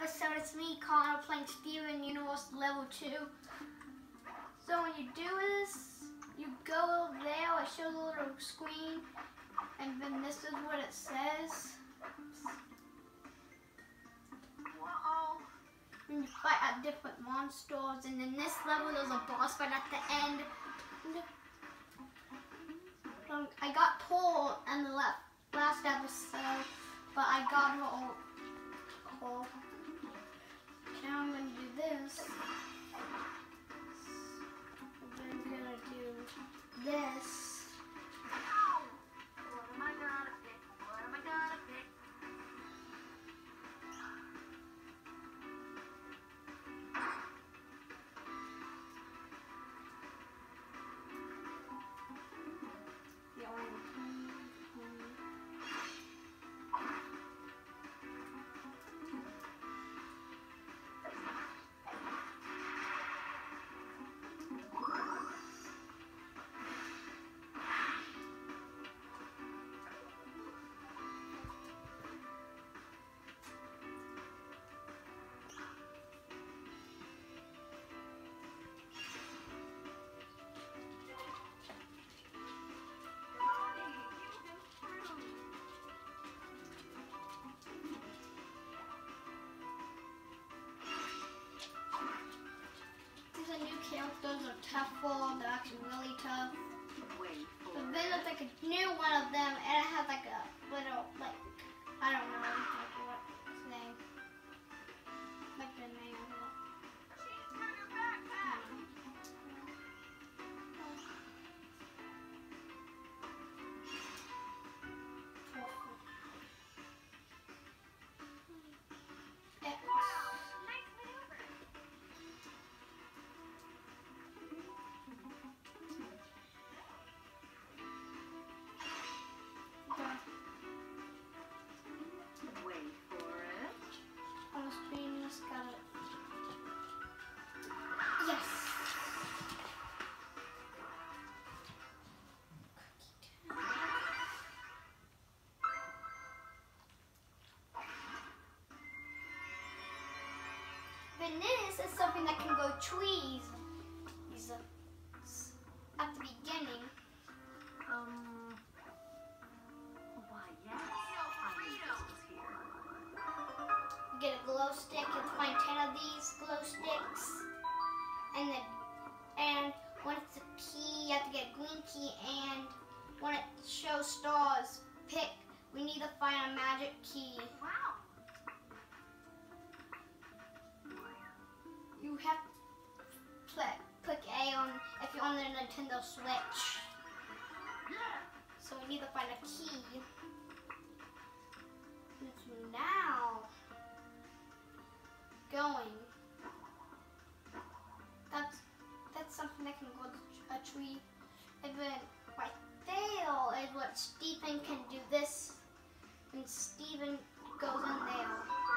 episode. It's me, Connor, playing Steven Universe Level 2. So when you do this, you go there, I show the little screen, and then this is what it says. Whoa. And you fight at different monsters, and in this level there's a boss fight at the end. Um, I got Pearl in the last episode, but I got her Are new characters are tougher, they're actually really tough. But then there's like a new one of them, and it has like a Then this is something that can go trees. At the beginning. Um. Why, yes. You get a glow stick. To find ten of these glow sticks, and then and when it's a key, you have to get a green key. And when it shows stars, pick. We need to find a magic key. Wow. Have to click, A on if you're on the Nintendo Switch. So we need to find a key. It's now going. That's that's something that can go to a tree. And then right there is what Steven can do this. And Steven goes in